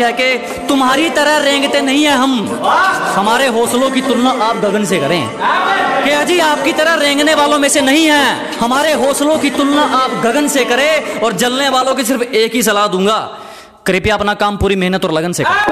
है कि तुम्हारी तरह रेंगते नहीं है हम। हमारे हौसलों की तुलना आप गगन से करें। कि अजी आपकी तरह रेंगने वालों में से नहीं है। हमारे हौसलों की तुलना आप गगन से करें और जलने वालों की सिर्फ़ एक ही सलाह दूँगा। कृपया अपना काम पूरी मेहनत और लगन से करें।